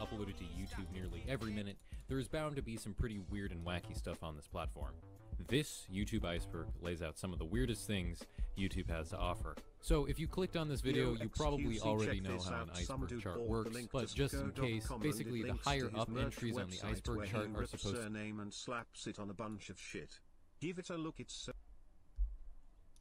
uploaded to YouTube nearly every minute, there is bound to be some pretty weird and wacky stuff on this platform. This YouTube iceberg lays out some of the weirdest things YouTube has to offer. So if you clicked on this video, you probably already know how an iceberg chart works, but just in case, basically the higher up entries on the iceberg chart are supposed to surname and slaps it on a bunch of shit. Give it a look. It's so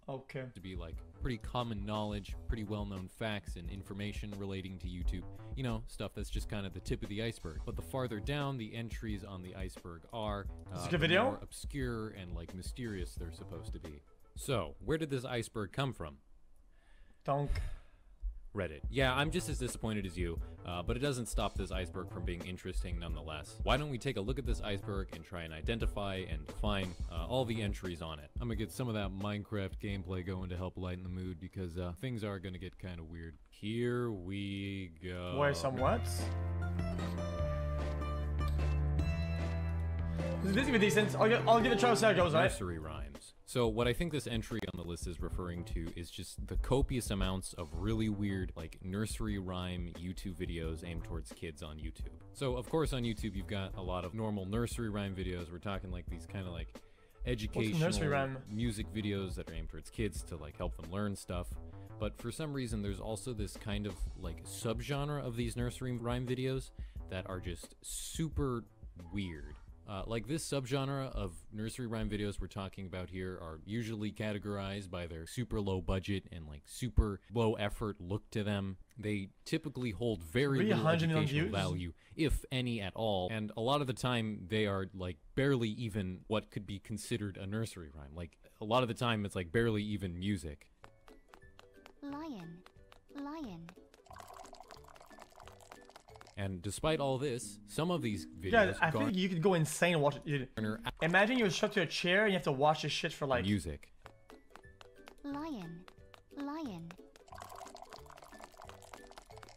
Okay. to be like pretty common knowledge, pretty well known facts and information relating to YouTube. You know, stuff that's just kind of the tip of the iceberg. But the farther down the entries on the iceberg are, uh, the video? more obscure and like mysterious they're supposed to be. So, where did this iceberg come from? Donk. Reddit. Yeah, I'm just as disappointed as you, uh, but it doesn't stop this iceberg from being interesting nonetheless. Why don't we take a look at this iceberg and try and identify and define uh, all the entries on it? I'm gonna get some of that Minecraft gameplay going to help lighten the mood because uh, things are gonna get kind of weird. Here we go. Wait, some what? This is gonna be decent. I'll get, I'll give it a try. See how it goes, right? Nursery rhymes. So what I think this entry on the list is referring to is just the copious amounts of really weird like nursery rhyme YouTube videos aimed towards kids on YouTube. So of course on YouTube you've got a lot of normal nursery rhyme videos. We're talking like these kind of like educational rhyme? music videos that are aimed towards kids to like help them learn stuff. But for some reason there's also this kind of like subgenre of these nursery rhyme videos that are just super weird. Uh, like this subgenre of nursery rhyme videos we're talking about here are usually categorized by their super low budget and like super low effort look to them. They typically hold very little educational value, if any at all, and a lot of the time they are like barely even what could be considered a nursery rhyme. Like a lot of the time it's like barely even music. Lion, lion, And despite all this, some of these videos Yeah, I garner think you could go insane and watch it. Imagine you're strapped to a chair and you have to watch this shit for like. music. lion, lion,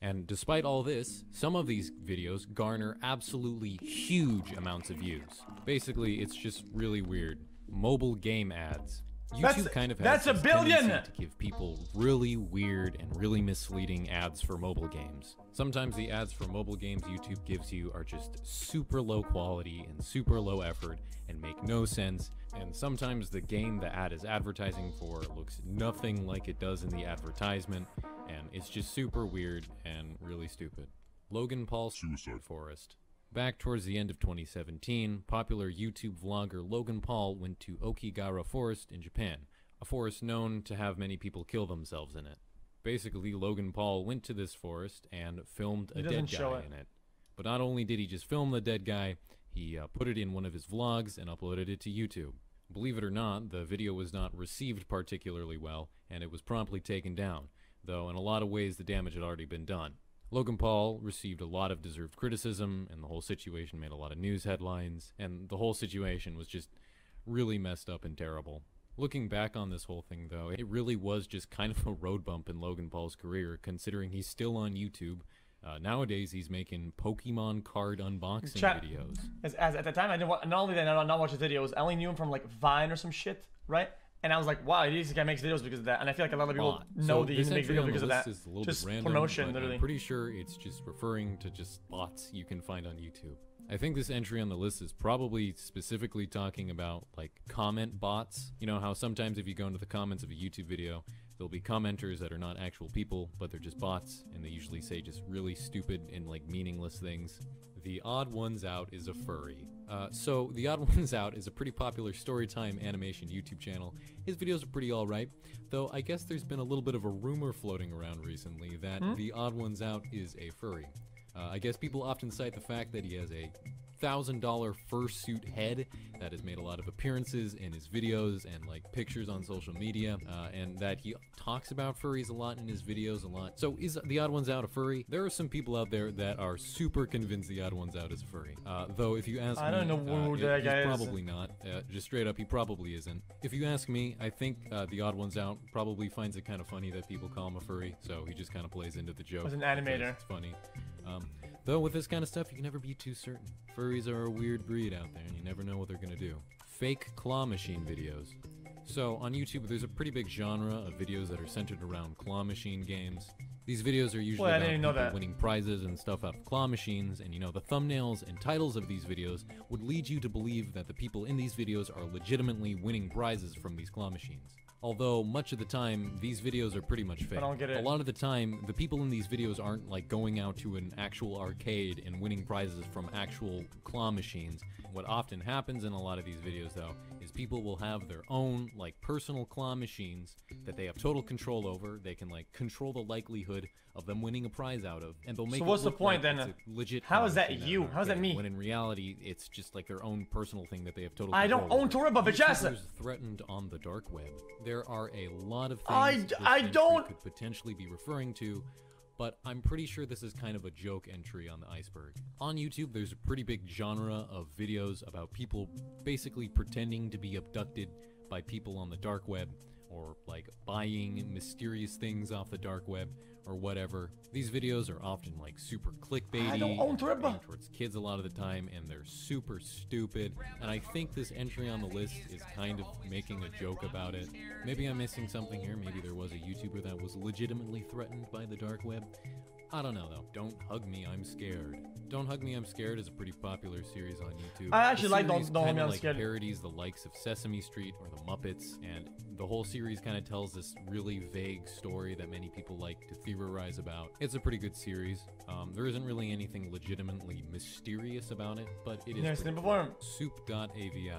And despite all this, some of these videos garner absolutely huge amounts of views. Basically, it's just really weird. Mobile game ads. YouTube That's- kind of has that's a billion! tendency to give people really weird and really misleading ads for mobile games. Sometimes the ads for mobile games YouTube gives you are just super low quality and super low effort and make no sense. And sometimes the game the ad is advertising for looks nothing like it does in the advertisement, and it's just super weird and really stupid. Logan Paul Suicide Forest. Back towards the end of 2017, popular YouTube vlogger Logan Paul went to Aokigahara Forest in Japan, a forest known to have many people kill themselves in it. Basically, Logan Paul went to this forest and filmed a dead guy it. in it. But not only did he just film the dead guy, he uh, put it in one of his vlogs and uploaded it to YouTube. Believe it or not, the video was not received particularly well, and it was promptly taken down, though in a lot of ways the damage had already been done. Logan Paul received a lot of deserved criticism, and the whole situation made a lot of news headlines, and the whole situation was just really messed up and terrible. Looking back on this whole thing, though, it really was just kind of a road bump in Logan Paul's career, considering he's still on YouTube. Uh, nowadays, he's making Pokemon card unboxing Chat. videos. As, as at the time, I didn't. Wa- not only did I not watch his videos, I only knew him from like Vine or some shit, right? And I was like, wow, this guy makes videos because of that. And I feel like a lot of people know So that he makes videos because of that. is a little Just bit random, promotion, literally. I'm pretty sure it's just referring to just bots you can find on YouTube. I think this entry on the list is probably specifically talking about like comment bots. You know how sometimes if you go into the comments of a YouTube video, there'll be commenters that are not actual people, but they're just bots, and they usually say just really stupid and like meaningless things. The Odd Ones Out is a furry. Uh, so, The Odd Ones Out is a pretty popular storytime animation YouTube channel. His videos are pretty alright, though I guess there's been a little bit of a rumor floating around recently that The Odd Ones Out is a furry. Uh, I guess people often cite the fact that he has a thousand dollar fursuit head that has made a lot of appearances in his videos and like pictures on social media, uh, and that he talks about furries a lot in his videos a lot. So is the Odd Ones Out a furry? There are some people out there that are super convinced the Odd Ones Out is a furry. Uh, though if you ask me I me, don't know uh, who that guy is. probably not. Uh, just straight up, he probably isn't. If you ask me, I think uh, the Odd Ones Out probably finds it kind of funny that people call him a furry, so he just kind of plays into the joke. As an animator. It's funny. Um, though with this kind of stuff, you can never be too certain. Furries are a weird breed out there, and you never know what they're gonna do. Fake claw machine videos. So on YouTube, there's a pretty big genre of videos that are centered around claw machine games. These videos are usually Well, about people that. winning prizes and stuff out of claw machines, and you know the thumbnails and titles of these videos would lead you to believe that the people in these videos are legitimately winning prizes from these claw machines. Although much of the time these videos are pretty much fake. don't get A lot of the time, the people in these videos aren't like going out to an actual arcade and winning prizes from actual claw machines. What often happens in a lot of these videos, though, is people will have their own like personal claw machines that they have total control over. They can like control the likelihood of them winning a prize out of, and they'll make. it what's the look point like then? legit. How is that you? How is that me? When in reality, it's just like their own personal thing that they have total. I don't own. Toribov! YouTubers threatened on the dark web. There are a lot of things I- this I entry don't- could potentially be referring to, but I'm pretty sure this is kind of a joke entry on the iceberg. On YouTube, there's a pretty big genre of videos about people basically pretending to be abducted by people on the dark web, or like buying mysterious things off the dark web, or whatever. These videos are often like super clickbaity, I don't own and they're Toribov. aimed towards kids a lot of the time, and they're super stupid. And I think this entry on the list is kind of making a joke about it. Maybe I'm missing something here. Maybe there was a YouTuber that was legitimately threatened by the dark web. I don't know though. Don't hug me, I'm scared. Don't hug me, I'm scared is a pretty popular series on YouTube. I actually like Don't- Don't Hug Me, kinda, I'm like Scared. parodies the likes of Sesame Street or the Muppets, and the whole series kind of tells this really vague story that many people like to theorize about. It's a pretty good series. Um, there isn't really anything legitimately mysterious about it, but it is Never pretty seen it cool. Soup.avi.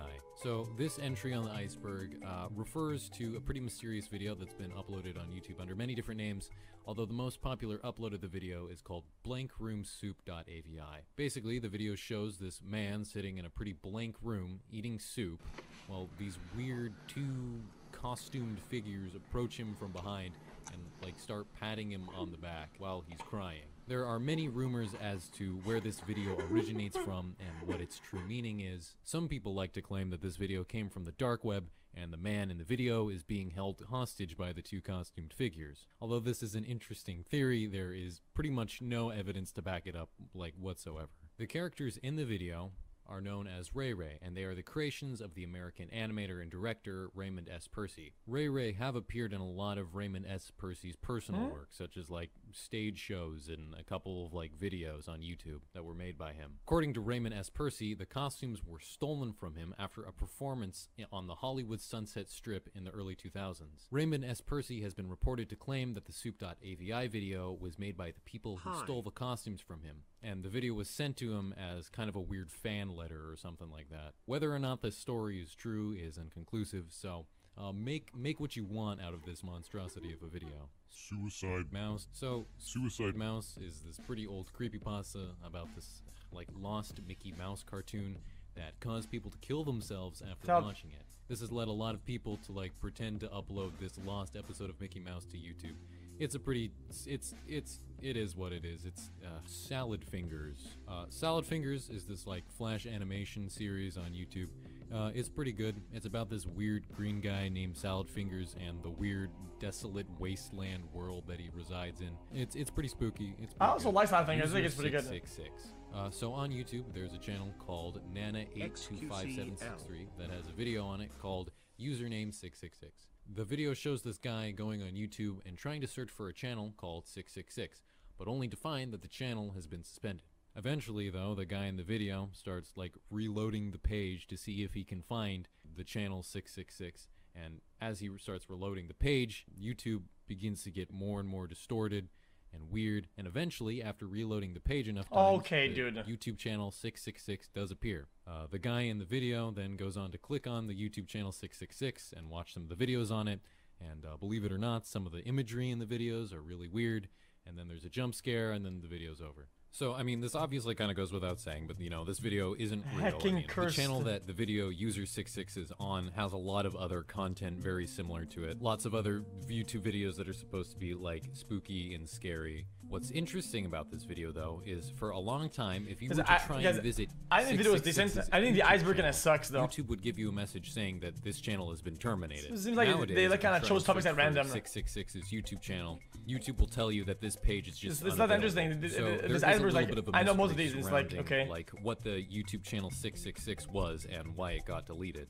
So this entry on the iceberg uh, refers to a pretty mysterious video that's been uploaded on YouTube under many different names, although the most popular upload of the video is called blankroomsoup.avi. Basically, the video shows this man sitting in a pretty blank room eating soup while these weird two costumed figures approach him from behind and like start patting him on the back while he's crying. There are many rumors as to where this video originates from and what its true meaning is. Some people like to claim that this video came from the dark web and the man in the video is being held hostage by the two costumed figures. Although this is an interesting theory, there is pretty much no evidence to back it up like whatsoever. The characters in the video are known as Ray Ray, and they are the creations of the American animator and director Raymond S. Persi. Ray Ray have appeared in a lot of Raymond S. Persi's personal work, such as like stage shows and a couple of like videos on YouTube that were made by him. According to Raymond S. Persi, the costumes were stolen from him after a performance on the Hollywood Sunset Strip in the early 2000s. Raymond S. Persi has been reported to claim that the Soup.avi video was made by the people who Hi. stole the costumes from him, and the video was sent to him as kind of a weird fan letter or something like that. Whether or not this story is true is inconclusive, so uh, make make what you want out of this monstrosity of a video. Suicide Mouse. So Suicide Mouse is this pretty old creepypasta about this like lost Mickey Mouse cartoon that caused people to kill themselves after Stop. watching it. This has led a lot of people to like pretend to upload this lost episode of Mickey Mouse to YouTube. It's a pretty it's it's it is what it is. It's uh, Salad Fingers. Uh, Salad Fingers is this like flash animation series on YouTube. Uh, it's pretty good. It's about this weird green guy named Salad Fingers and the weird desolate wasteland world that he resides in. It's it's pretty spooky. It's I also good. like Salad Fingers. I think it's pretty good. 666. Uh, so on YouTube, there's a channel called Nana825763 that has a video on it called Username 666. The video shows this guy going on YouTube and trying to search for a channel called 666, but only to find that the channel has been suspended. Eventually, though, the guy in the video starts like reloading the page to see if he can find the channel 666. And as he starts reloading the page, YouTube begins to get more and more distorted and weird. And eventually, after reloading the page enough times, Okay, dude. YouTube channel 666 does appear. Uh, the guy in the video then goes on to click on the YouTube channel 666 and watch some of the videos on it. And uh, believe it or not, some of the imagery in the videos are really weird. And then there's a jump scare, and then the video's over. So, I mean, this obviously kind of goes without saying, but you know, this video isn't real. I mean, the channel that the video user 66 is on has a lot of other content very similar to it. Lots of other YouTube videos that are supposed to be like spooky and scary. What's interesting about this video, though, is for a long time, if you were to I- try and visit, I think the video was decent. I think the YouTube iceberg kinda sucks, though. YouTube would give you a message saying that this channel has been terminated. It seems like Nowadays, they, like, kinda try chose topics at random. 666's YouTube channel. YouTube will tell you that this page is just. It's- it's not interesting. Th- So this is a little like- bit of a I know most of these, it's like, okay. like what the YouTube channel 666 was and why it got deleted.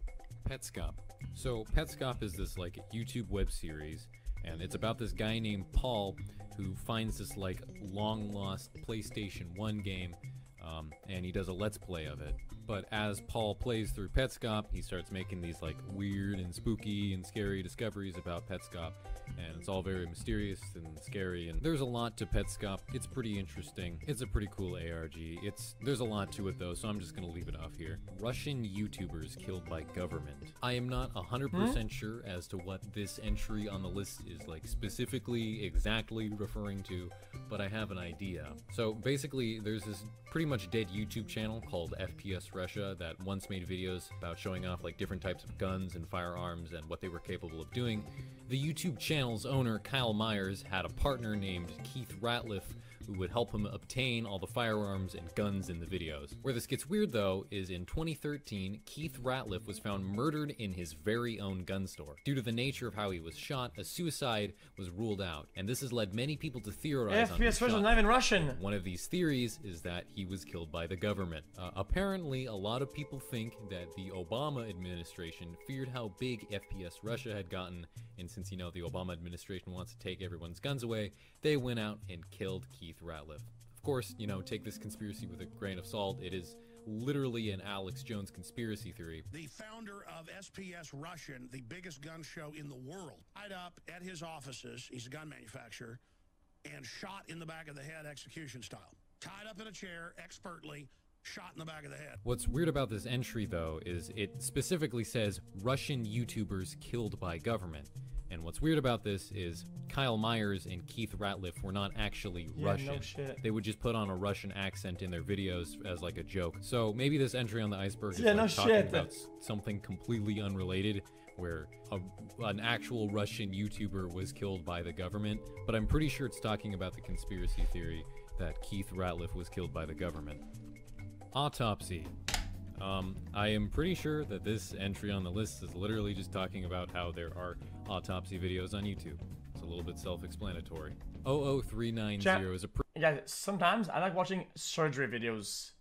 Petscop. So Petscop is this like YouTube web series, and it's about this guy named Paul who finds this like long lost PlayStation 1 game, um, and he does a let's play of it. But as Paul plays through Petscop, he starts making these like weird and spooky and scary discoveries about Petscop, and it's all very mysterious and scary. And there's a lot to Petscop. It's pretty interesting. It's a pretty cool ARG. It's there's a lot to it though, so I'm just gonna leave it off here. Russian YouTubers killed by government. I am not 100% hmm? sure as to what this entry on the list is like specifically, exactly referring to, but I have an idea. So basically, there's this pretty much dead YouTube channel called FPS Russia that once made videos about showing off like different types of guns and firearms and what they were capable of doing. The YouTube channel's owner, Kyle Myers, had a partner named Keith Ratliff who would help him obtain all the firearms and guns in the videos. Where this gets weird though is in 2013, Keith Ratliff was found murdered in his very own gun store. Due to the nature of how he was shot, a suicide was ruled out, and this has led many people to theorize on who FPS version not even Russian. one of these theories is that he was killed by the government. Uh, apparently, a lot of people think that the Obama administration feared how big FPS Russia had gotten, and since you know the Obama administration wants to take everyone's guns away, they went out and killed Keith Ratliff. Of course, you know, take this conspiracy with a grain of salt. It is literally an Alex Jones conspiracy theory. the founder of SPS Russian, the biggest gun show in the world, tied up at his offices, he's a gun manufacturer, and shot in the back of the head execution style. Tied up in a chair, expertly, shot in the back of the head. What's weird about this entry, though, is it specifically says Russian YouTubers killed by government. And what's weird about this is Kyle Myers and Keith Ratliff were not actually Yeah, no Russian. shit. They would just put on a Russian accent in their videos as like a joke. So maybe this entry on the iceberg is Yeah, like no talking shit. about something completely unrelated, where a, an actual Russian YouTuber was killed by the government. But I'm pretty sure it's talking about the conspiracy theory that Keith Ratliff was killed by the government. Autopsy. Um, I am pretty sure that this entry on the list is literally just talking about how there are autopsy videos on YouTube. It's a little bit self-explanatory. 00390 Chat. Oh oh is a pretty Yeah, sometimes I like watching surgery videos.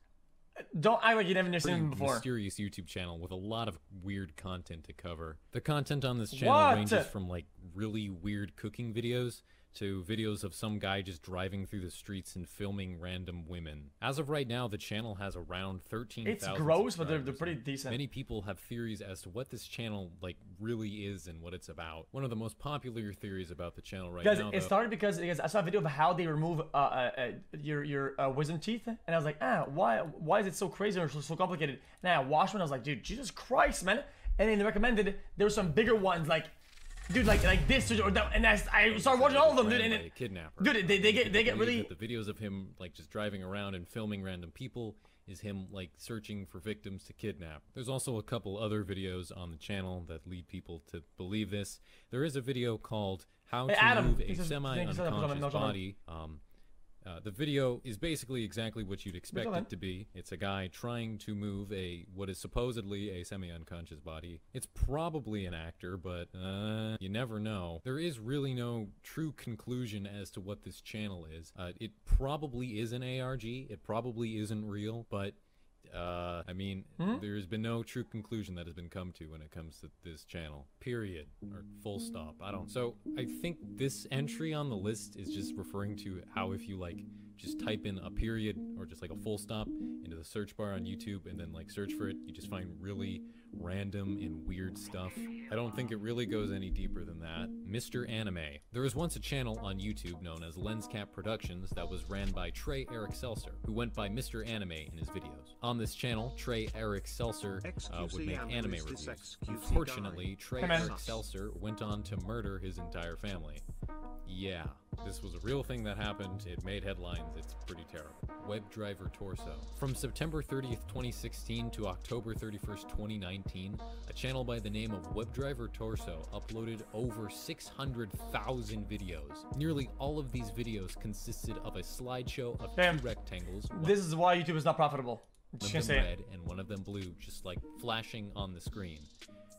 Don't act like you never seen them before. mysterious YouTube channel with a lot of weird content to cover. The content on this channel What? ranges from like really weird cooking videos to videos of some guy just driving through the streets and filming random women. As of right now, the channel has around 13,000 It's gross, but they're, they're pretty decent. Many people have theories as to what this channel like really is and what it's about. One of the most popular theories about the channel right Guys, now it though- started because, because I saw a video of how they remove uh, uh, uh, your your uh, wisdom teeth, and I was like, ah, why why is it so crazy or so, so complicated? And I watched one, I was like, dude, Jesus Christ, man! And then they recommended there were some bigger ones, like, dude, like like this or that, and I, I started watching all of them, dude. And it, kidnapper. dude, they- they get- they get really- the videos of him like just driving around and filming random people is him like searching for victims to kidnap. There's also a couple other videos on the channel that lead people to believe this. There is a video called "How Hey, to Adam, Move a says- thank you, sir. Put on- Semi-Unconscious no, hold on. Body." Um, uh, the video is basically exactly what you'd expect it to be. It's a guy trying to move a what is supposedly a semi-unconscious body. It's probably an actor, but uh, you never know. There is really no true conclusion as to what this channel is. Uh, it probably is an ARG. It probably isn't real, but uh, I mean, there's been no true conclusion that has been come to when it comes to this channel. Period. Or full stop. I don't. So I think this entry on the list is just referring to how if you like just type in a period or just like a full stop into the search bar on YouTube and then like search for it, you just find really random and weird stuff. I don't think it really goes any deeper than that. Mr. Anime. There was once a channel on YouTube known as Lenscap Productions that was ran by Trey Eric Sesler, who went by Mr. Anime in his videos. On this channel, Trey Eric Sesler uh, would make anime who is this reviews. Unfortunately, Trey Eric Sesler went on to murder his entire family. Yeah, this was a real thing that happened. It made headlines. It's pretty terrible. WebDriver Torso. From September 30th, 2016 to October 31st, 2019, a channel by the name of WebDriver Torso uploaded over 600,000 videos. Nearly all of these videos consisted of a slideshow of Damn. two rectangles, this is why YouTube is not profitable. One of say them it. red and one of them blue, just like flashing on the screen.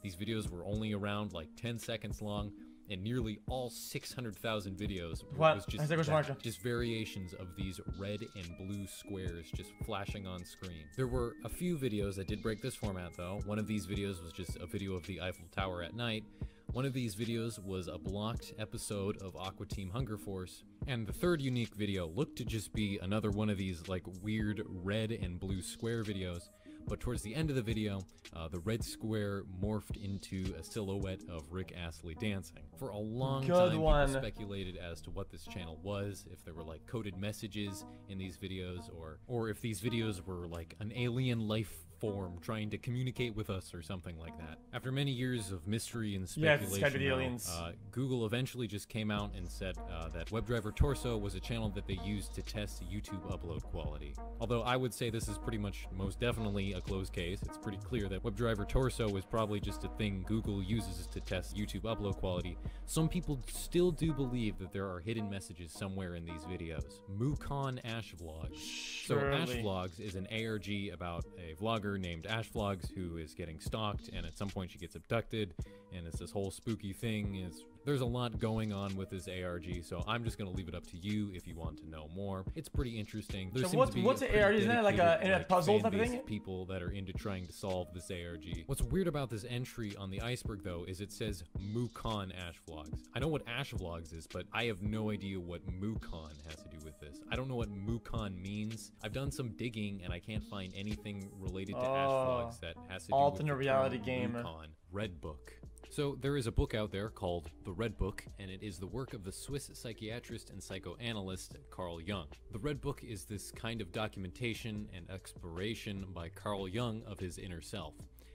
These videos were only around like 10 seconds long, and nearly all 600,000 videos What? was just think it was that, just variations of these red and blue squares just flashing on screen. There were a few videos that did break this format though. One of these videos was just a video of the Eiffel Tower at night. One of these videos was a blocked episode of Aqua Team Hunger Force, and the third unique video looked to just be another one of these like weird red and blue square videos. But towards the end of the video, uh, the red square morphed into a silhouette of Rick Astley dancing. For a long Good time, one. people speculated as to what this channel was, if there were like coded messages in these videos, or or if these videos were like an alien life form trying to communicate with us or something like that. After many years of mystery and speculation, gotta be the aliens. uh, Google eventually just came out and said uh, that WebDriver Torso was a channel that they used to test YouTube upload quality. Although I would say this is pretty much most definitely a closed case. It's pretty clear that WebDriver Torso is probably just a thing Google uses to test YouTube upload quality. Some people still do believe that there are hidden messages somewhere in these videos. Mukon Ash Vlogs. So Ash Vlogs is an ARG about a vlogger named Ash Vlogs who is getting stalked, and at some point she gets abducted, and it's this whole spooky thing. Is there's a lot going on with this ARG, so I'm just gonna leave it up to you if you want to know more. It's pretty interesting. There So seems what- to be what's a a ARG? Isn't that like a dedicated, internet puzzle type thing? People that are into trying to solve this ARG. What's weird about this entry on the iceberg though is it says Mukon Ash Vlogs. I know what Ash Vlogs is, but I have no idea what Mukon has to do with this. I don't know what Mukon means. I've done some digging and I can't find anything related to Ash Oh. Vlogs that has to do Alternate with the reality game. Mukon. Red Book. So there is a book out there called The Red Book, and it is the work of the Swiss psychiatrist and psychoanalyst Carl Jung. The Red Book is this kind of documentation and exploration by Carl Jung of his inner self.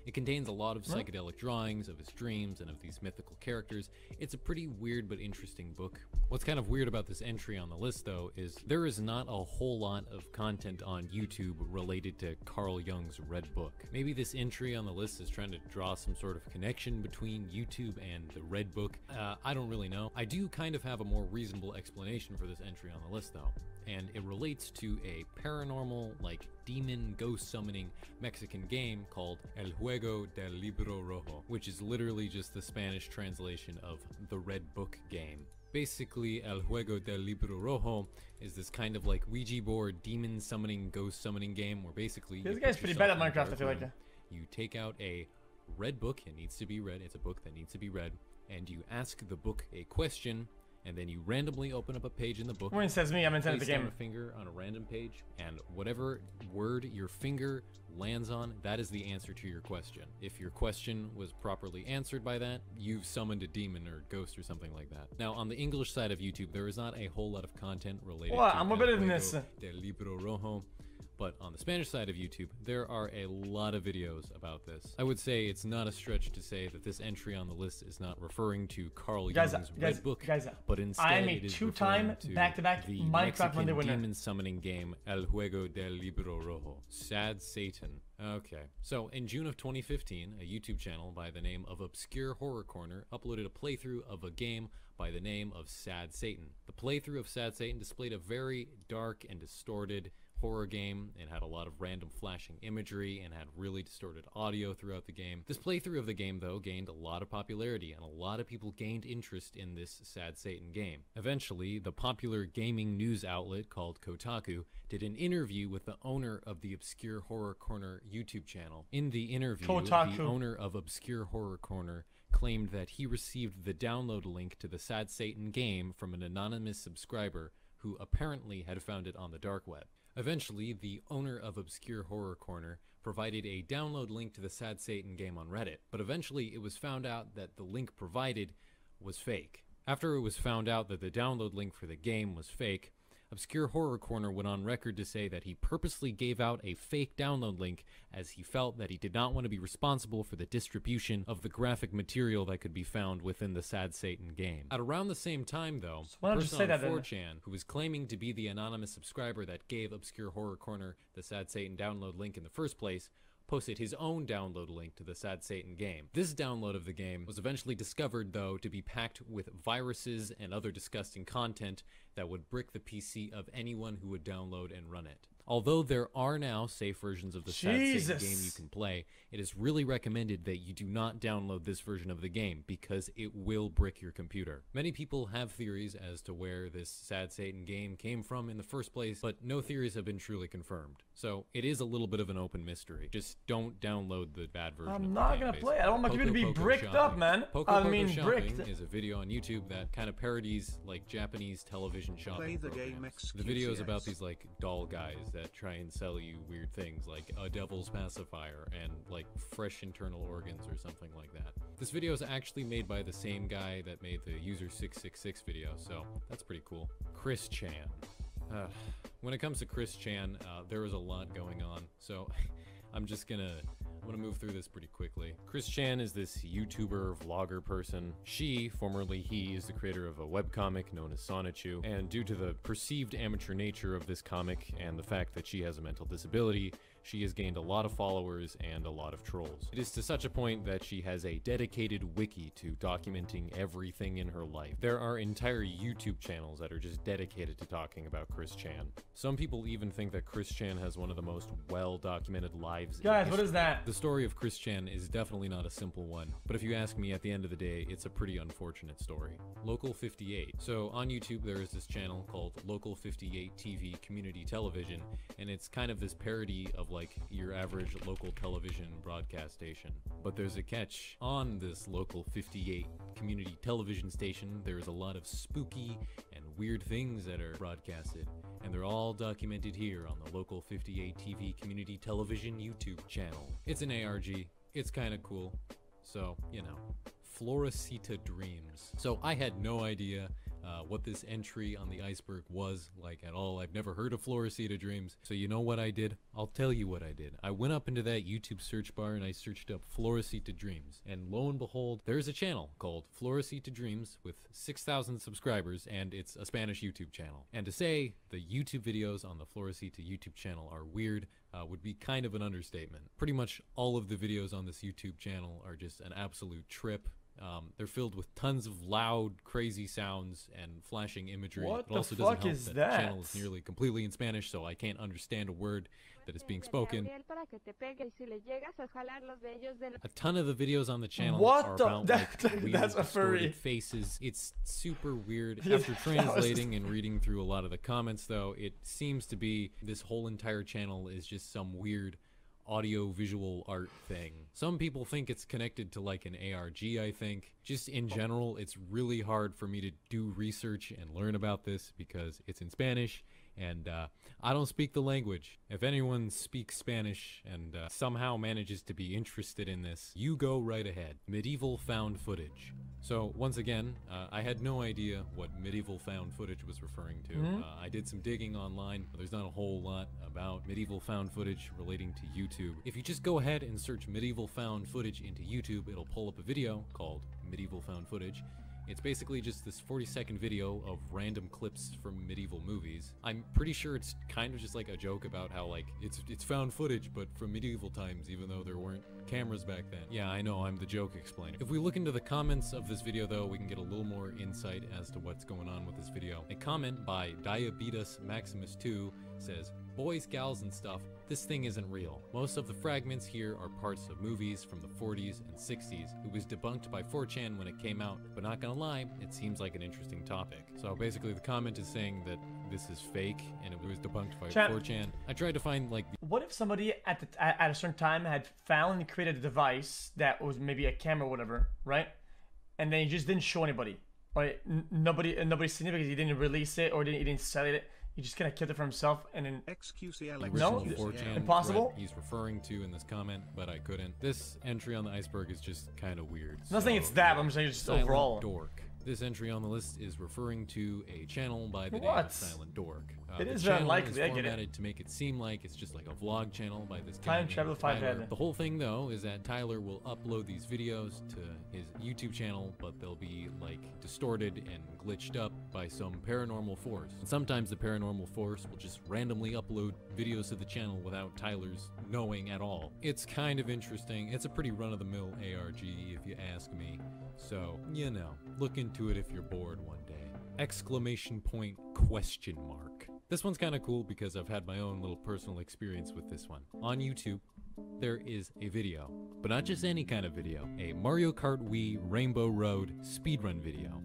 It contains a lot of psychedelic drawings of his dreams and of these mythical characters. It's a pretty weird but interesting book. What's kind of weird about this entry on the list, though, is there is not a whole lot of content on YouTube related to Carl Jung's Red Book. Maybe this entry on the list is trying to draw some sort of connection between YouTube and the Red Book. Uh, I don't really know. I do kind of have a more reasonable explanation for this entry on the list, though and it relates to a paranormal, like demon ghost summoning Mexican game called El Juego del Libro Rojo, which is literally just the Spanish translation of the Red Book game. Basically, El Juego del Libro Rojo is this kind of like Ouija board demon summoning, ghost summoning game where basically This guy's pretty bad at Minecraft, I feel like. You take out a red book, it needs to be read, it's a book that needs to be read, and you ask the book a question, and then you randomly open up a page in the book. When it says me, I'm intended the Place down game. a finger on a random page, and whatever word your finger lands on, that is the answer to your question. If your question was properly answered by that, you've summoned a demon or ghost or something like that. Now, on the English side of YouTube, there is not a whole lot of content related Well, I'm a bit in Juego this. Uh, del Libro Rojo. But on the Spanish side of YouTube, there are a lot of videos about this. I would say it's not a stretch to say that this entry on the list is not referring to Carl Guys, Jung's guys, Red Book, guys, but instead I am a it is two-time back-to-back the Minecraft Mexican Monday winner. demon summoning game El Juego del Libro Rojo. Sad Satan. Okay. So, in June of 2015, a YouTube channel by the name of Obscure Horror Corner uploaded a playthrough of a game by the name of Sad Satan. The playthrough of Sad Satan displayed a very dark and distorted horror game and had a lot of random flashing imagery and had really distorted audio throughout the game. This playthrough of the game, though, gained a lot of popularity and a lot of people gained interest in this Sad Satan game. Eventually, the popular gaming news outlet called Kotaku did an interview with the owner of the Obscure Horror Corner YouTube channel. In the interview, Kotaku. the owner of Obscure Horror Corner claimed that he received the download link to the Sad Satan game from an anonymous subscriber who apparently had found it on the dark web. Eventually, the owner of Obscure Horror Corner provided a download link to the Sad Satan game on Reddit, but eventually it was found out that the link provided was fake. After it was found out that the download link for the game was fake, Obscure Horror Corner went on record to say that he purposely gave out a fake download link as he felt that he did not want to be responsible for the distribution of the graphic material that could be found within the Sad Satan game. At around the same time, though, why a don't you person say on that 4chan who was claiming to be the anonymous subscriber that gave Obscure Horror Corner the Sad Satan download link in the first place posted his own download link to the Sad Satan game. This download of the game was eventually discovered, though, to be packed with viruses and other disgusting content that would brick the PC of anyone who would download and run it. Although there are now safe versions of the Sad Satan Jesus. game you can play, it is really recommended that you do not download this version of the game because it will brick your computer. Many people have theories as to where this Sad Satan game came from in the first place, but no theories have been truly confirmed. So it is a little bit of an open mystery. Just don't download the bad version. I'm the not game, gonna basically. play it. I don't want my computer to be Poco bricked up, man. Poco I Poco mean, Shopping bricked. is a video on YouTube that kind of parodies like Japanese television shopping Play the game programs. The video is about these like doll guys that try and sell you weird things like a devil's pacifier and like fresh internal organs or something like that. This video is actually made by the same guy that made the user 666 video, so that's pretty cool. Chris Chan. Uh, when it comes to Chris Chan, uh, there is a lot going on, so I'm just gonna I'm gonna move through this pretty quickly. Chris Chan is this YouTuber, vlogger person. She, formerly he, is the creator of a webcomic known as Sonichu, and due to the perceived amateur nature of this comic and the fact that she has a mental disability, she has gained a lot of followers and a lot of trolls. It is to such a point that she has a dedicated wiki to documenting everything in her life. There are entire YouTube channels that are just dedicated to talking about Chris Chan. Some people even think that Chris Chan has one of the most well documented lives. in Guys, what is that? The story of Chris Chan is definitely not a simple one, but if you ask me, at the end of the day, it's a pretty unfortunate story. Local 58. So on YouTube, there is this channel called Local 58 TV Community Television, and it's kind of this parody of like your average local television broadcast station. But there's a catch. On this Local 58 community television station, there's a lot of spooky and weird things that are broadcasted, and they're all documented here on the Local 58 TV Community Television YouTube channel. It's an ARG, it's kind of cool, so, you know. Floricita Dreams. So I had no idea uh, what this entry on the iceberg was like at all. I've never heard of Floricita Dreams. So you know what I did? I'll tell you what I did. I went up into that YouTube search bar and I searched up Floricita Dreams. And lo and behold, there's a channel called Floricita Dreams with 6,000 subscribers and it's a Spanish YouTube channel. And to say the YouTube videos on the Floricita YouTube channel are weird uh, would be kind of an understatement. Pretty much all of the videos on this YouTube channel are just an absolute trip. Um, they're filled with tons of loud, crazy sounds and flashing imagery. What it the also fuck doesn't help is that, that? the channel is nearly completely in Spanish, so I can't understand a word that is being spoken. Gabriel para que te pegue y si le llegas a jalar los vellos de la- A ton of the videos on the channel What are the- about that- like, weird, that's a distorted furry. faces. It's super weird. After translating and reading through a lot of the comments, though, it seems to be this whole entire channel is just some weird audio visual art thing. Some people think it's connected to like an ARG, I think. Just in general, it's really hard for me to do research and learn about this because it's in Spanish and uh, I don't speak the language. If anyone speaks Spanish and uh, somehow manages to be interested in this, you go right ahead. Medieval found footage. So, once again, uh, I had no idea what medieval found footage was referring to. Uh, I did some digging online, there's not a whole lot about medieval found footage relating to YouTube. If you just go ahead and search medieval found footage into YouTube, it'll pull up a video called Medieval Found Footage. It's basically just this 40 second video of random clips from medieval movies. I'm pretty sure it's kind of just like a joke about how like it's it's found footage but from medieval times even though there weren't cameras back then. Yeah, I know, I'm the joke explainer. If we look into the comments of this video though, we can get a little more insight as to what's going on with this video. A comment by Diabetes Maximus 2 says, Boys, gals, and stuff, this thing isn't real. Most of the fragments here are parts of movies from the 40s and 60s. It was debunked by 4chan when it came out, but not gonna lie, it seems like an interesting topic. So basically, the comment is saying that this is fake and it was debunked by Chat- 4chan. I tried to find like What if somebody at the at, a certain time had found and created a device that was maybe a camera or whatever, right? And then he just didn't show anybody, or nobody nobody seen it because he didn't release it or didn't, he didn't sell it. He just kind of kept it for himself, and then XQCL the No, original th- 4chan impossible? he's referring to in this comment, but I couldn't. This entry on the iceberg is just kind of weird. I'm not saying it's that. But I'm just saying just Silent overall. Dork. This entry on the list is referring to a channel by the name What? of Silent Dork. Uh, It is unlikely, is I get it. formatted to make it seem like it's just like a vlog channel by this Time travel five Tyler. head. The whole thing though is that Tyler will upload these videos to his YouTube channel, but they'll be like distorted and glitched up by some paranormal force. And sometimes the paranormal force will just randomly upload videos to the channel without Tyler's knowing at all. It's kind of interesting. It's a pretty run-of-the-mill ARG if you ask me. So, you know, look into it if you're bored one day. Exclamation point question mark. This one's kind of cool because I've had my own little personal experience with this one. On YouTube, there is a video, but not just any kind of video, a Mario Kart Wii Rainbow Road speedrun video.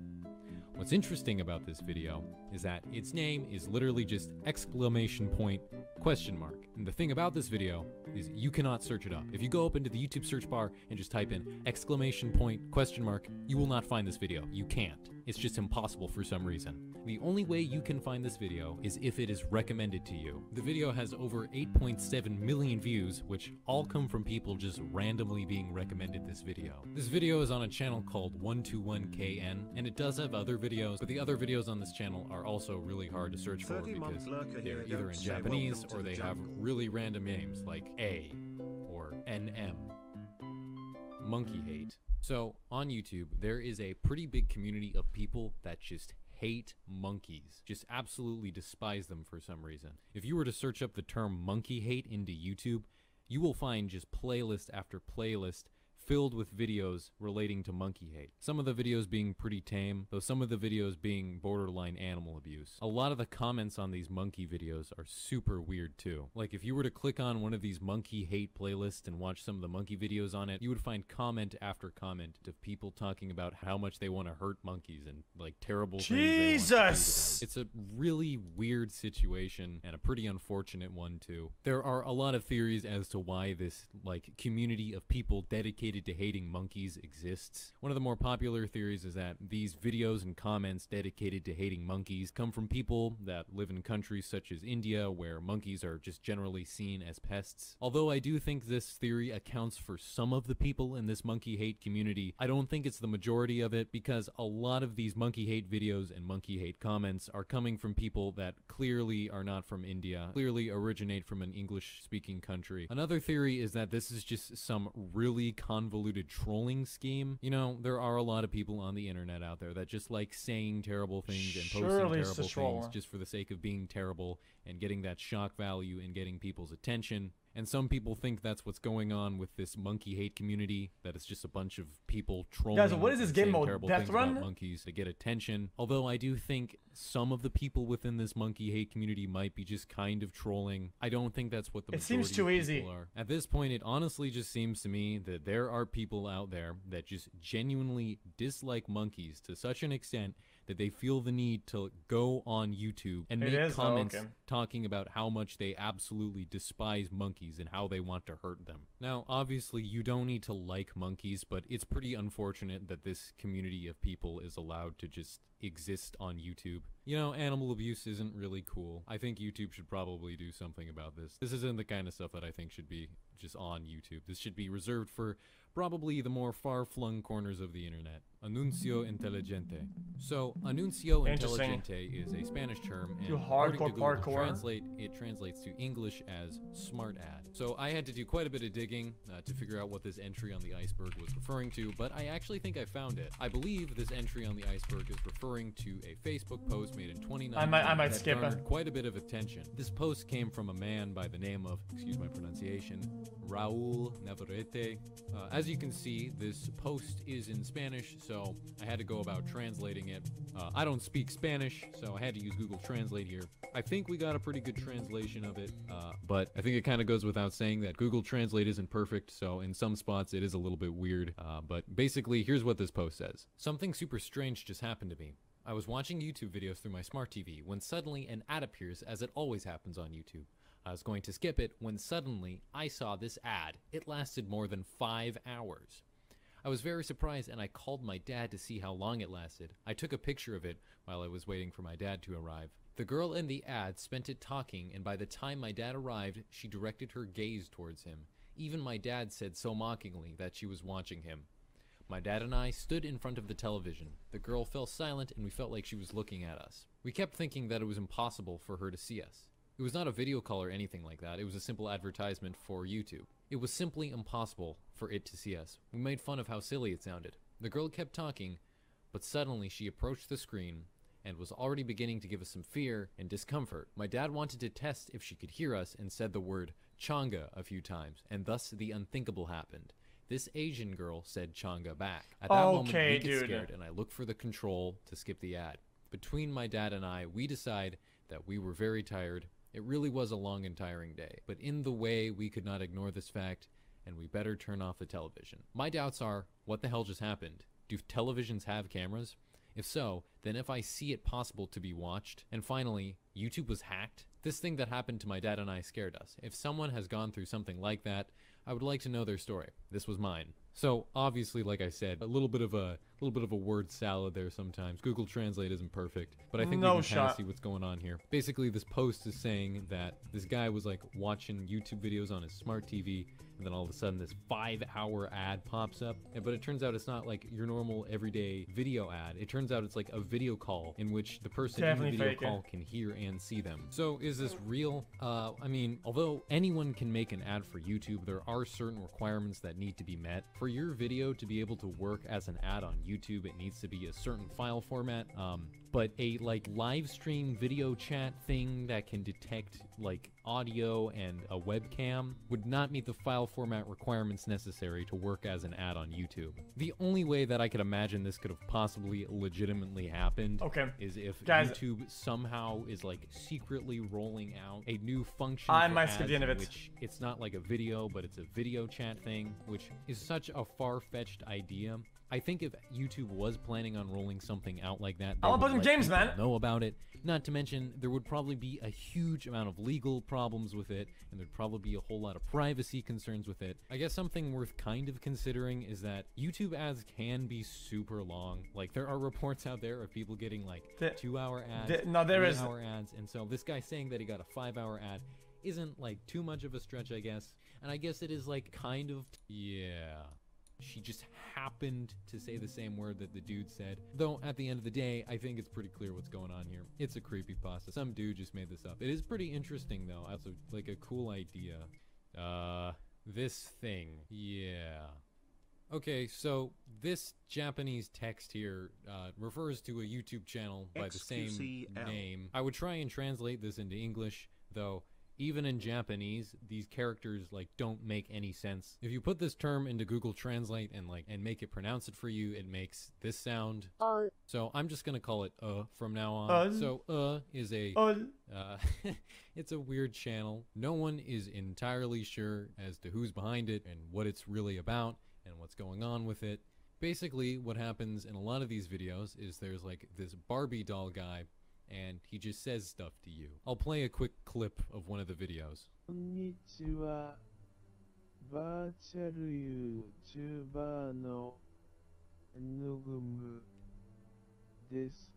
What's interesting about this video is that its name is literally just exclamation point question mark. And the thing about this video is you cannot search it up. If you go up into the YouTube search bar and just type in exclamation point question mark, you will not find this video. You can't. It's just impossible for some reason. The only way you can find this video is if it is recommended to you. The video has over 8.7 million views, which all come from people just randomly being recommended this video. This video is on a channel called 121KN, and it does have other videos, but the other videos on this channel are also really hard to search for because they're either in Japanese or the they have really random names like A or NM. Monkey hate. So, on YouTube, there is a pretty big community of people that just hate monkeys, just absolutely despise them for some reason. If you were to search up the term monkey hate into YouTube, you will find just playlist after playlist filled with videos relating to monkey hate. Some of the videos being pretty tame, though some of the videos being borderline animal abuse. A lot of the comments on these monkey videos are super weird too. Like if you were to click on one of these monkey hate playlists and watch some of the monkey videos on it, you would find comment after comment of people talking about how much they want to hurt monkeys and like terrible things they want to do to them. Jesus! It's a really weird situation and a pretty unfortunate one too. There are a lot of theories as to why this like community of people dedicated to hating monkeys exists. One of the more popular theories is that these videos and comments dedicated to hating monkeys come from people that live in countries such as India where monkeys are just generally seen as pests. Although I do think this theory accounts for some of the people in this monkey hate community, I don't think it's the majority of it because a lot of these monkey hate videos and monkey hate comments are coming from people that clearly are not from India, clearly originate from an English speaking country. Another theory is that this is just some really convoluted trolling scheme. You know, there are a lot of people on the internet out there that just like saying terrible things and posting Surely it's terrible things just for the sake of being terrible and getting that shock value and getting people's attention. And some people think that's what's going on with this monkey hate community, that it's just a bunch of people trolling. what is this game mode? terrible Death things about Run? monkeys to get attention. Although I do think some of the people within this monkey hate community might be just kind of trolling. I don't think that's what the It seems too of easy. people are. At this point, it honestly just seems to me that there are people out there that just genuinely dislike monkeys to such an extent that they feel the need to go on YouTube and It make is? Oh, comments okay. talking about how much they absolutely despise monkeys and how they want to hurt them. Now, obviously, you don't need to like monkeys, but it's pretty unfortunate that this community of people is allowed to just exist on YouTube. You know, animal abuse isn't really cool. I think YouTube should probably do something about this. This isn't the kind of stuff that I think should be just on YouTube. This should be reserved for probably the more far-flung corners of the internet. Anuncio inteligente. So, anuncio inteligente is a Spanish term, and according to hardcore Google parkour? Translate, it translates to English as smart ad. So I had to do quite a bit of digging uh, to figure out what this entry on the iceberg was referring to, but I actually think I found it. I believe this entry on the iceberg is referring to a Facebook post made in 2019 I might- I might that skip it. quite a bit of attention. This post came from a man by the name of, excuse my pronunciation, Raul Navarrete. Uh, as you can see, this post is in Spanish, so I had to go about translating it. Uh, I don't speak Spanish, so I had to use Google Translate here. I think we got a pretty good translation of it, uh, but I think it kind of goes without saying that Google Translate isn't perfect, so in some spots it is a little bit weird. Uh, but basically, here's what this post says Something super strange just happened to me. I was watching YouTube videos through my smart TV when suddenly an ad appears, as it always happens on YouTube. I was going to skip it when suddenly I saw this ad. It lasted more than five hours. I was very surprised and I called my dad to see how long it lasted. I took a picture of it while I was waiting for my dad to arrive. The girl in the ad spent it talking, and by the time my dad arrived, she directed her gaze towards him. Even my dad said so mockingly that she was watching him. My dad and I stood in front of the television. The girl fell silent and we felt like she was looking at us. We kept thinking that it was impossible for her to see us. It was not a video call or anything like that, it was a simple advertisement for YouTube. It was simply impossible for it to see us. We made fun of how silly it sounded. The girl kept talking, but suddenly she approached the screen and was already beginning to give us some fear and discomfort. My dad wanted to test if she could hear us and said the word changa a few times, and thus the unthinkable happened. This Asian girl said changa back. At that moment, we get dude. scared, and I look for the control to skip the ad. between my dad and I, we decide that we were very tired. It really was a long and tiring day, but in the way we could not ignore this fact, and we better turn off the television. My doubts are what the hell just happened? Do televisions have cameras? If so, then if I see it possible to be watched, and finally, YouTube was hacked, this thing that happened to my dad and I scared us. If someone has gone through something like that, I would like to know their story. This was mine. So obviously, like I said, a little bit of a little bit of a word salad there sometimes. Google Translate isn't perfect, but I think No we can kind of see what's going on here. Basically, this post is saying that this guy was like watching YouTube videos on his smart TV, and then all of a sudden this five-hour ad pops up. But it turns out it's not like your normal everyday video ad. It turns out it's like a video call in which the person Definitely in the video yeah. call can hear and see them. So is this real? Uh, I mean, although anyone can make an ad for YouTube, there are certain requirements that need to be met. For your video to be able to work as an ad on YouTube, it needs to be a certain file format. Um, but a like live stream video chat thing that can detect like audio and a webcam would not meet the file format requirements necessary to work as an ad on YouTube. The only way that I could imagine this could have possibly legitimately happened Okay. is if Guys- YouTube somehow is like secretly rolling out a new function. I for might skip the end of it. Which it's not like a video, but it's a video chat thing, which is such a far-fetched idea. I think if YouTube was planning on rolling something out like that, I would wanna play some games, man. Know about it. Not to mention, there would probably be a huge amount of legal problems with it, and there'd probably be a whole lot of privacy concerns with it. I guess something worth kind of considering is that YouTube ads can be super long. Like there are reports out there of people getting like The- two-hour ads, the- no, there is- hour ads, and so this guy saying that he got a five-hour ad isn't like too much of a stretch, I guess. And I guess it is like kind of yeah. She just happened to say the same word that the dude said. Though at the end of the day, I think it's pretty clear what's going on here. It's a creepy pasta. Some dude just made this up. It is pretty interesting though. That's a, like a cool idea. Uh, this thing. Yeah. Okay, so this Japanese text here uh, refers to a YouTube channel by the same name. I would try and translate this into English, though even in Japanese, these characters like don't make any sense. If you put this term into Google Translate and like and make it pronounce it for you, it makes this sound. Oh, So I'm just gonna call it uh from now on. Uh. so uh is a Oh, uh, it's a weird channel. No one is entirely sure as to who's behind it and what it's really about and what's going on with it. Basically, what happens in a lot of these videos is there's like this Barbie doll guy and he just says stuff to you. I'll play a quick clip of one of the videos. こんにちは。バーチャル YouTuber のヌグムです。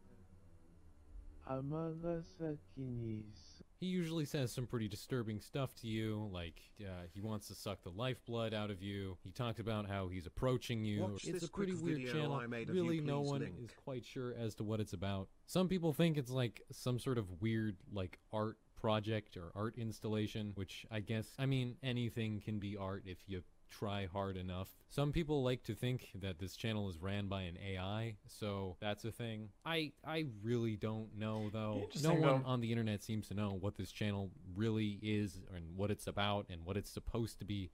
尼崎に住 He usually says some pretty disturbing stuff to you, like uh, he wants to suck the lifeblood out of you. He talked about how he's approaching you. Watch it's a pretty weird channel. I made of you, really, no one link. is quite sure as to what it's about. Some people think it's like some sort of weird, like art project or art installation, which I guess, I mean, anything can be art if you try hard enough. Some people like to think that this channel is ran by an AI, so that's a thing. I I really don't know though. No one though. on the internet seems to know what this channel really is and what it's about and what it's supposed to be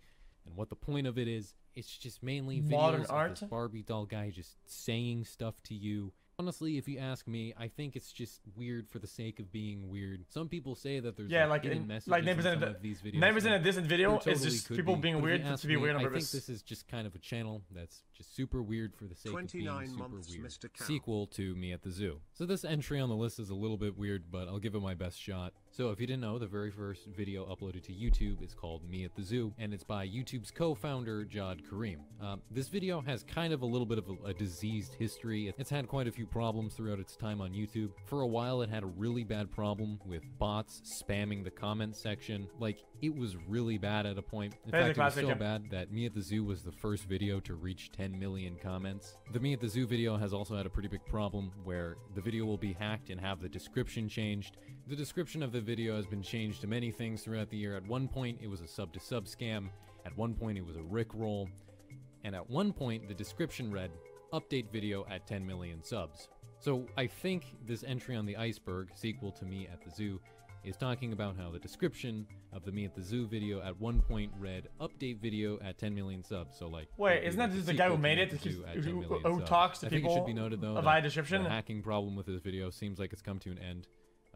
and what the point of it is. It's just mainly Modern videos art? of this Barbie doll guy just saying stuff to you. Honestly, if you ask me, I think it's just weird for the sake of being weird. Some people say that there's Yeah, like, like in- messages like in 90% some of the- these videos. percent and of this video there is totally just people be. being But weird to be me, weird on I think this is just kind of a channel that's just super weird for the sake of being super months, weird. Mr. Sequel to Me at the Zoo. So this entry on the list is a little bit weird, but I'll give it my best shot. So if you didn't know, the very first video uploaded to YouTube is called Me at the Zoo, and it's by YouTube's co-founder Jawed Karim. Um, this video has kind of a little bit of a, a diseased history. It's had quite a few problems throughout its time on YouTube. For a while, it had a really bad problem with bots spamming the comment section. Like it was really bad at a point. In That is a fact, it was so bad that Me at the Zoo was the first video to reach 10 million comments. The Me at the Zoo video has also had a pretty big problem where the video will be hacked and have the description changed. The description of the video has been changed to many things throughout the year. At one point, it was a sub to sub scam. At one point, it was a Rick roll. And at one point, the description read, update video at 10 million subs. So I think this entry on the iceberg, sequel to me at the zoo, is talking about how the description of the Me at the Zoo video at one point read update video at 10 million subs. So like, Wait, isn't that just the guy who made it? Who- who- 10 million who talks to I think it should people be noted though via description? the hacking problem with this video seems like it's come to an end.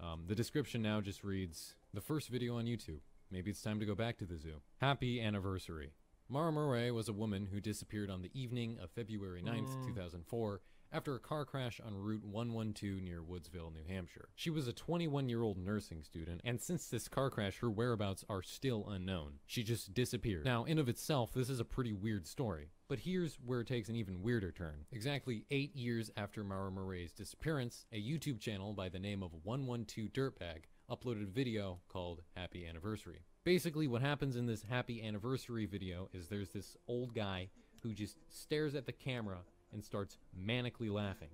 Um, the description now just reads the first video on YouTube. Maybe it's time to go back to the zoo. Happy anniversary. Mara Murray was a woman who disappeared on the evening of February 9th, 2004, after a car crash on Route 112 near Woodsville, New Hampshire. She was a 21 year old nursing student, and since this car crash, her whereabouts are still unknown. She just disappeared. Now, in of itself, this is a pretty weird story. But here's where it takes an even weirder turn. Exactly eight years after Mara Murray's disappearance, a YouTube channel by the name of 112 Dirtbag uploaded a video called Happy Anniversary. Basically, what happens in this Happy Anniversary video is there's this old guy who just stares at the camera and starts manically laughing.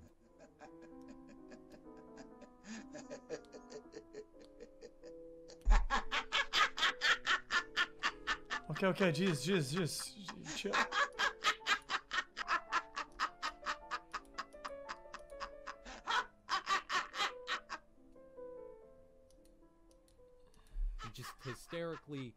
Okay, okay, Jesus, Jesus, Jesus, chill. He just hysterically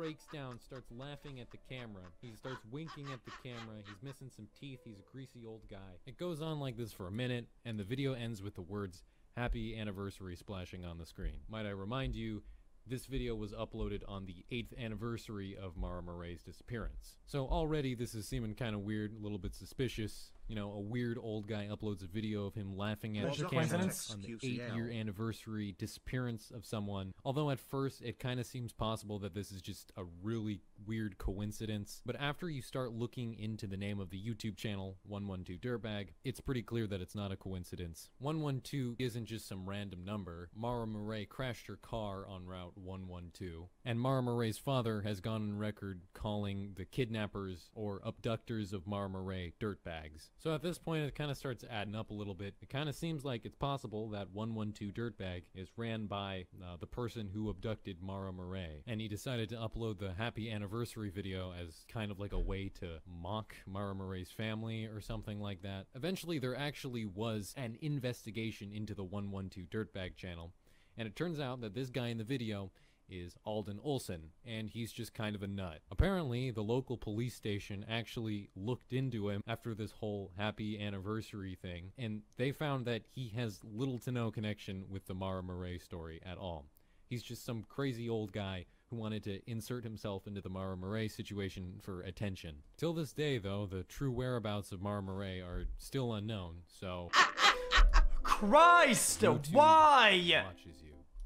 breaks down, starts laughing at the camera. He starts winking at the camera. He's missing some teeth. He's a greasy old guy. It goes on like this for a minute, and the video ends with the words Happy Anniversary splashing on the screen. Might I remind you, this video was uploaded on the 8th anniversary of Mara Murray's disappearance. So already this is seeming kind of weird, a little bit suspicious. You know, a weird old guy uploads a video of him laughing at the camera on the 8 year anniversary disappearance of someone. Although at first it kind of seems possible that this is just a really weird coincidence. But after you start looking into the name of the YouTube channel, 112 Dirtbag, it's pretty clear that it's not a coincidence. 112 isn't just some random number. Mara Murray crashed her car on Route 112. And Mara Murray's father has gone on record calling the kidnappers or abductors of Mara Murray dirtbags. So at this point, it kind of starts adding up a little bit. It kind of seems like it's possible that 112 Dirtbag is ran by uh, the person who abducted Mara Murray. And he decided to upload the happy anniversary video as kind of like a way to mock Mara Murray's family or something like that. Eventually, there actually was an investigation into the 112 Dirtbag channel. And it turns out that this guy in the video is Alden Olson, and he's just kind of a nut. Apparently, the local police station actually looked into him after this whole happy anniversary thing, and they found that he has little to no connection with the Mara Murray story at all. He's just some crazy old guy who wanted to insert himself into the Mara Murray situation for attention. Till this day, though, the true whereabouts of Mara Murray are still unknown, so Christ! Why?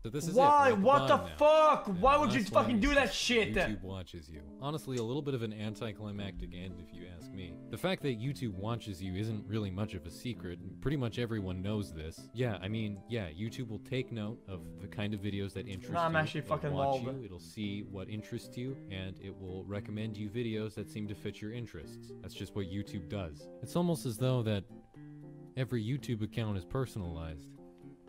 So this is. Why? We're What the now. fuck? And Why would you fucking do that shit? YouTube watches you. Honestly, a little bit of an anticlimactic end, if you ask me. The fact that YouTube watches you isn't really much of a secret. Pretty much everyone knows this. Yeah, I mean, yeah, YouTube will take note of the kind of videos that interest Nah, I'm you. actually It'll fucking watch you. It'll see what interests you, and it will recommend you videos that seem to fit your interests. That's just what YouTube does. It's almost as though that every YouTube account is personalized.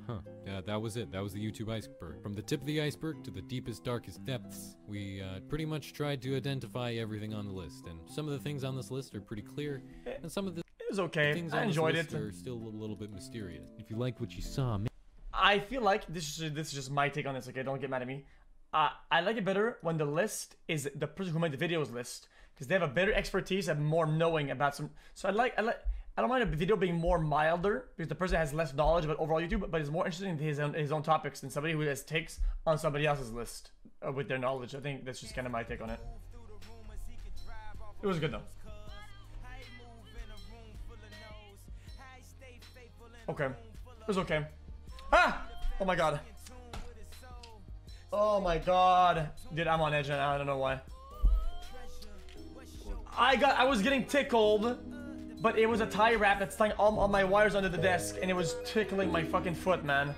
Huh. Yeah, that was it. That was the YouTube iceberg. From the tip of the iceberg to the deepest, darkest depths, we uh, pretty much tried to identify everything on the list. And some of the things on this list are pretty clear, and some of the It was okay. things I on enjoyed this it. list are still a little bit mysterious. If you like what you saw, I feel like this is this is just my take on this. Okay, don't get mad at me. Uh, I like it better when the list is the person who made the videos list because they have a better expertise and more knowing about some. So I like I like I don't mind a video being more milder because the person has less knowledge about overall YouTube, but is more interested in his own his own topics than somebody who has takes on somebody else's list uh, with their knowledge. I think that's just kind of my take on it. It was good though. Okay, it was okay. Ah! Oh my god. Oh my god. Dude, I'm on edge now. I don't know why. I got I was getting tickled, but it was a tie wrap that's tying all, all my wires under the desk and it was tickling my fucking foot, man.